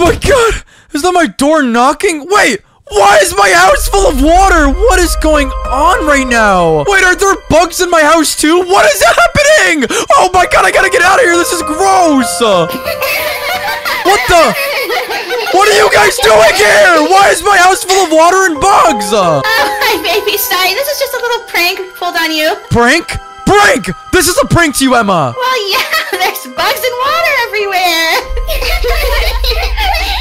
my god! Is that my door knocking? Wait! Why is my house full of water? What is going on right now? Wait, are there bugs in my house too? What is happening? Oh my god, I gotta get out of here. This is gross. what the? What are you guys doing here? Why is my house full of water and bugs? Oh, hi, baby. Sorry, this is just a little prank pulled on you. Prank? Prank! This is a prank to you, Emma. Well, yeah, there's bugs and water everywhere.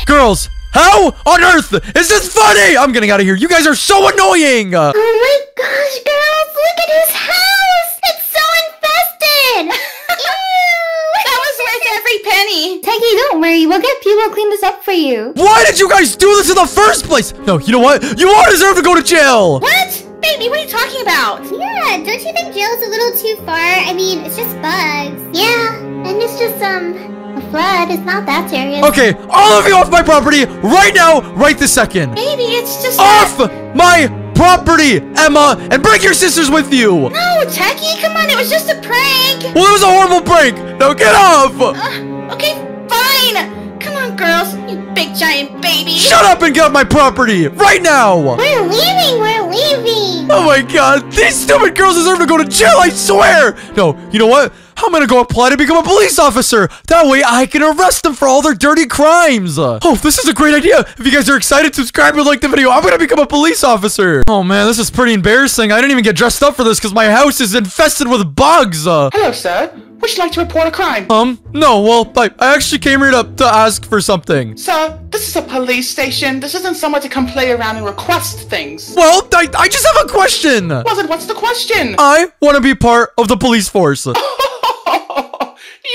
Girls, how on earth is this funny? I'm getting out of here. You guys are so annoying. Oh my gosh, girls, look at his house. It's so infested. that was worth every penny. Techy, don't worry. We'll get people to clean this up for you. Why did you guys do this in the first place? No, you know what? You all deserve to go to jail. What? Baby, what are you talking about? Yeah, don't you think jail's a little too far? I mean, it's just bugs. Yeah, and it's just, um, a flood. It's not that serious. Okay, all of you off my property right now, right this second. Baby, it's just Off that- my property, Emma, and bring your sisters with you. No, Techy, come on, it was just a prank. Well, it was a horrible prank. Now get off. Uh, okay, fine. Come on, girls, you big giant baby. Shut up and get off my property right now. We're leaving. We're leaving. Oh my god, these stupid girls deserve to go to jail, I swear! No, you know what? I'm gonna go apply to become a police officer. That way I can arrest them for all their dirty crimes. Oh, this is a great idea. If you guys are excited, subscribe and like the video. I'm gonna become a police officer. Oh man, this is pretty embarrassing. I didn't even get dressed up for this because my house is infested with bugs. Uh, Hello, sir. Would you like to report a crime? um, no, well, I, I actually came here to, to ask for something. Sir, this is a police station. This isn't somewhere to come play around and request things. Well, I, I just have a question. Was it? What's the question? I want to be part of the police force.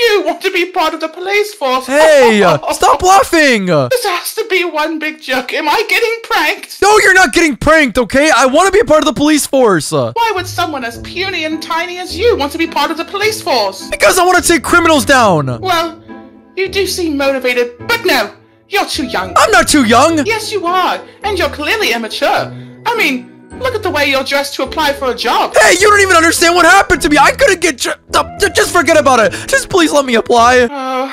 you want to be part of the police force? Hey, uh, stop laughing. This has to be one big joke. Am I getting pranked? No, you're not getting pranked, okay? I want to be a part of the police force. Uh, Why would someone as puny and tiny as you want to be part of the police force? because I want to take criminals down. Well, you do seem motivated, but no, you're too young. I'm not too young. Yes, you are, and you're clearly immature. I mean, look at the way you're dressed to apply for a job. Hey, you don't even understand what happened to me. I couldn't get. Ju- just forget about it. Just please let me apply. Uh,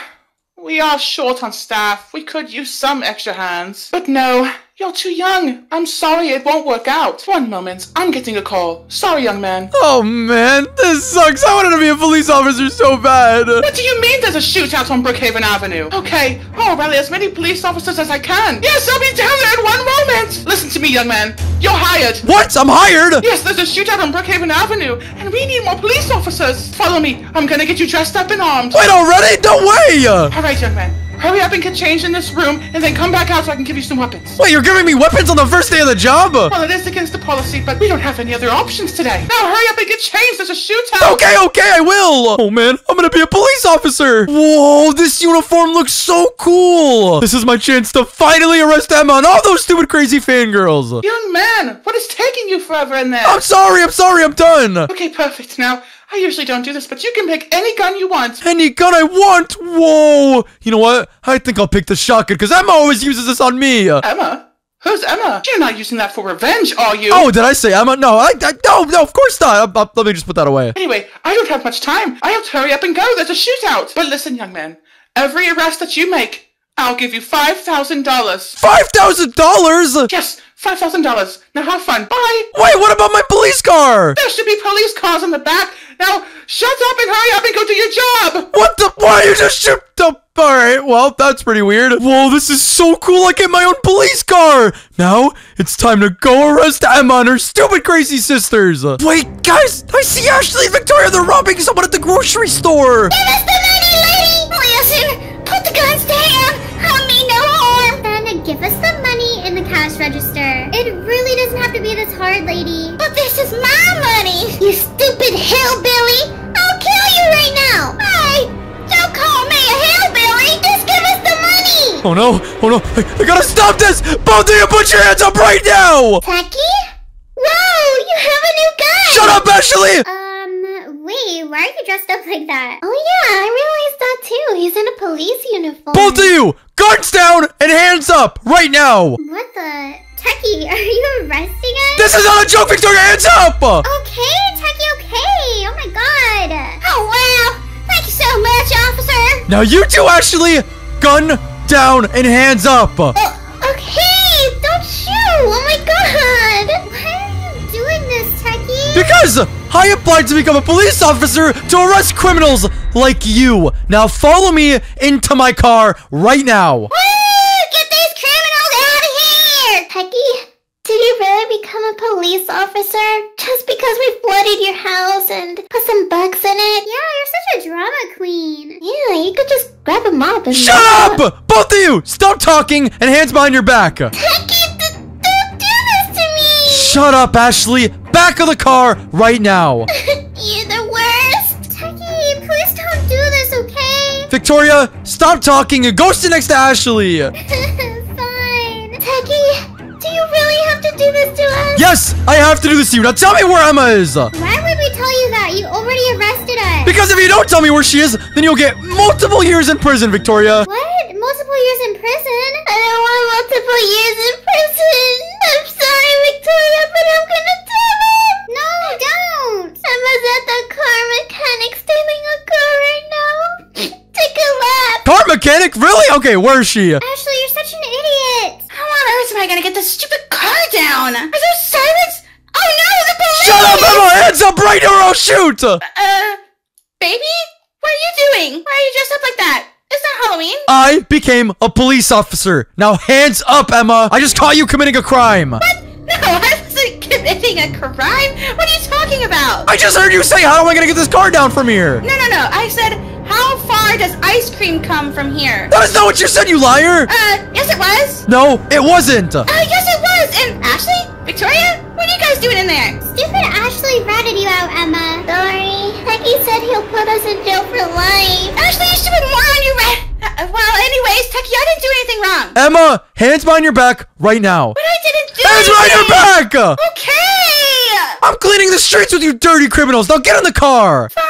we are short on staff. We could use some extra hands. But no, you're too young. I'm sorry it won't work out. One moment, I'm getting a call. Sorry, young man. Oh man, this sucks. I wanted to be a police officer so bad. What do you mean there's a shootout on Brookhaven Avenue? Okay, I'll rally as many police officers as I can. Yes, I'll be down there in one moment. Listen to me, young man. You're hired. What? I'm hired. Yes, there's a shootout on Brookhaven Avenue, and we need more police officers. Follow me. I'm gonna get you dressed up and armed. Wait already? No way. All right, young man. Hurry up and get changed in this room, and then come back out so I can give you some weapons. Wait, you're giving me weapons on the first day of the job? Well, it is against the policy, but we don't have any other options today. Now hurry up and get changed. There's a shootout. Okay, okay, I will. Oh man, I'm gonna be a police officer. Whoa, this uniform looks so cool. This is my chance to finally arrest Emma and all those stupid crazy fangirls. Young man, what is taking you forever in there? I'm sorry, I'm sorry, I'm done. Okay, perfect. Now, I usually don't do this, but you can pick any gun you want. Any gun I want. Whoa. You know what? I think I'll pick the shotgun because Emma always uses this on me. Emma? Who's Emma? You're not using that for revenge, are you? Oh, did I say Emma? No, I, I no, no, of course not. Uh, uh, let me just put that away. Anyway, I don't have much time. I have to hurry up and go. There's a shootout. But listen, young man, every arrest that you make, I'll give you $5,000. Five thousand dollars. Wait, Yes, $5,000. Now have fun. Bye. Wait, what about my police car? There should be police cars in the back. Now, shut up and hurry up and go do your job. What the? Why are you just shoot the? All right, well, that's pretty weird. Whoa, this is so cool. I get my own police car. Now it's time to go arrest Emma and her stupid crazy sisters. Wait, guys, I see Ashley and Victoria. They're robbing someone at the grocery store. Give us the money, lady. Listen, put the guns down. I'll mean no harm. Then give us the money in the cash register. Doesn't have to be this hard, lady. But this is my money. You stupid hillbilly. I'll kill you right now. Hey, don't call me a hillbilly. Just give us the money. Oh no! Oh no! I, I gotta stop this! Both of you, put your hands up right now! Techy? Whoa, you have a new gun. Shut up, Ashley! Um, wait, why are you dressed up like that? Oh yeah, I realized that too. He's in a police uniform. Both of you, guns down and hands up right now! What the? Techy, are you arresting us? This is not a joke, Victoria! Hands up! Okay, Techy, okay. Oh my god. Oh wow. Thank you so much, officer. Now you two, Ashley, gun down and hands up. Oh, okay, don't shoot! Oh my god! Why are you doing this, Techy? Because I applied to become a police officer to arrest criminals like you. Now follow me into my car right now. Woo! Get these criminals out of here! Techy, did you become a police officer just because we flooded your house and put some bugs in it? Yeah, you're such a drama queen. Yeah, you could just grab a mop and Shut up! Both of you! Stop talking and hands behind your back. Techy, d- don't do this to me! Shut up, Ashley. Back of the car right now. You're the worst! Techy, please don't do this, okay? Victoria, stop talking and go sit next to Ashley. Yes, I have to do this to you. Now tell me where Emma is. Why would we tell you that? You already arrested us. Because if you don't tell me where she is, then you'll get multiple years in prison, Victoria. What? Multiple years in prison? I don't want multiple years in prison. I'm sorry, Victoria, but I'm gonna tell him. No, don't. Emma's at the car mechanic stealing a car right now. Take a lap. Car mechanic? Really? Okay, where is she? Ashley, you're such an idiot. How on earth am I gonna get this stupid car down? Are there sirens? Oh no, the police! Shut up, Emma! Hands up right now or I'll shoot! Uh, baby? What are you doing? Why are you dressed up like that? It's not Halloween. I became a police officer. Now hands up, Emma. I just caught you committing a crime. What? No, I wasn't committing a crime. What are you talking about? I just heard you say, how am I gonna get this car down from here? No, no, no. I said, how far does ice cream come from here? That is not what you said, you liar! Uh, yes it was. No, it wasn't. Uh, yes it was. And Ashley? Victoria? What are you guys doing in there? Stupid Ashley ratted you out, Emma. Sorry. Becky said he'll put us in jail for life. Ashley, you should stupid moron, you rat. Uh, well, anyways, Techy, I didn't do anything wrong. Emma, hands behind your back right now. But I didn't do Hands behind your back! Okay. I'm cleaning the streets with you dirty criminals. Now get in the car. Fine.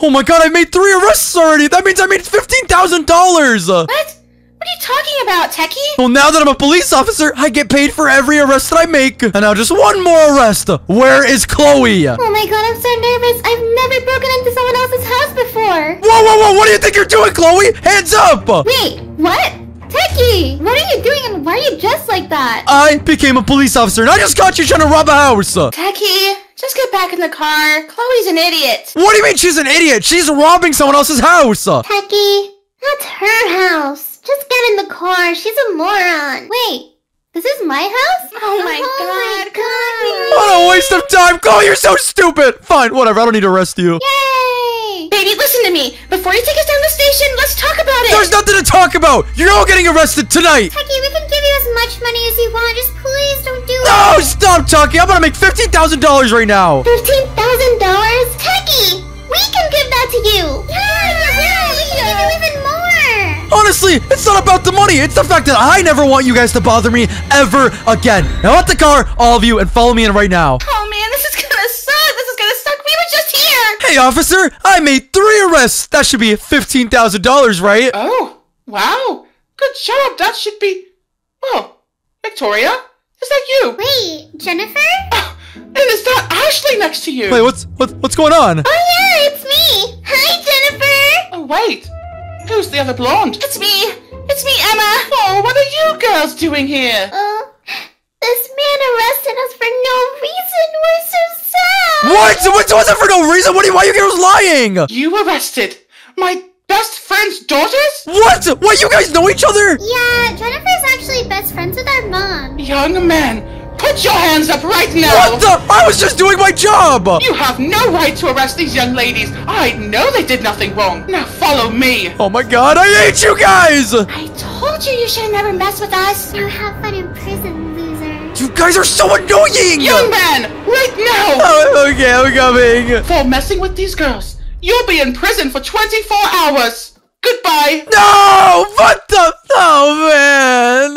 Oh my god, I made three arrests already. That means I made $15,000. What? What are you talking about, Techy? Well, now that I'm a police officer, I get paid for every arrest that I make. And now just one more arrest. Where is Chloe? Oh my god, I'm so nervous. I've never broken into someone else's house before. Whoa, whoa, whoa. What do you think you're doing, Chloe? Hands up. Wait, what? Techy, what are you doing and why are you dressed like that? I became a police officer and I just caught you trying to rob a house. Techy, just get back in the car. Chloe's an idiot. What do you mean she's an idiot? She's robbing someone else's house. Techy, that's her house. Just get in the car. She's a moron. Wait, this is my house? Oh my oh god, What a waste of time. Chloe, you're so stupid. Fine, whatever. I don't need to arrest you. Yay! Baby, listen to me. Before you take us down the station, let's talk about it. There's nothing to talk about. You're all getting arrested tonight. Techy, we can give you as much money as you want. Just please don't do No, it. No, stop talking. I'm gonna make $15,000 right now. Fifteen thousand dollars? Techy, we can give that to you. Yeah, you're right. We can give you even more. Honestly, it's not about the money. It's the fact that I never want you guys to bother me ever again. Now, at the car, all of you, and follow me in right now. Oh man, this is gonna suck. This is gonna suck. We were just here. Hey, officer, I made three arrests. That should be $15,000, right? Oh, wow. Good job. That should be. Oh, Victoria? Is that you? Wait, Jennifer? Oh, and is that Ashley next to you? Wait, what's what, what's going on? Oh yeah, it's me. Hi, Jennifer. Oh, wait. Who's the other blonde? It's me. It's me, Emma. Oh, what are you girls doing here? Oh, this man arrested us for no reason. We're so sad. What? What was it for no reason? What? Are you, why are you girls lying? You arrested my best friend's daughters? What? What? You guys know each other? Yeah, Jennifer's actually best friends with our mom. Young man, put your hands up right now. What the? I was just doing my job. You have no right to arrest these young ladies. I know they did nothing wrong. Now follow me. Oh my god, I hate you guys. I told you you should have never messed with us. You have fun in prison, loser. You guys are so annoying. Young man, right now. Oh, okay, I'm coming. For messing with these girls, you'll be in prison for 24 hours. Goodbye. No! What the? Oh man!